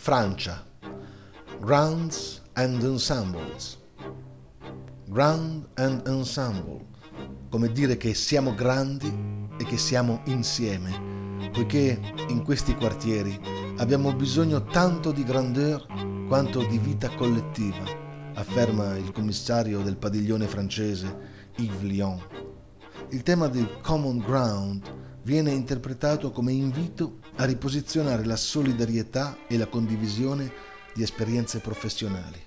Francia. Grounds and Ensembles. Ground and Ensemble, come dire che siamo grandi e che siamo insieme, poiché in questi quartieri abbiamo bisogno tanto di grandeur quanto di vita collettiva, afferma il commissario del padiglione francese Yves Lyon. Il tema del common ground viene interpretato come invito a riposizionare la solidarietà e la condivisione di esperienze professionali.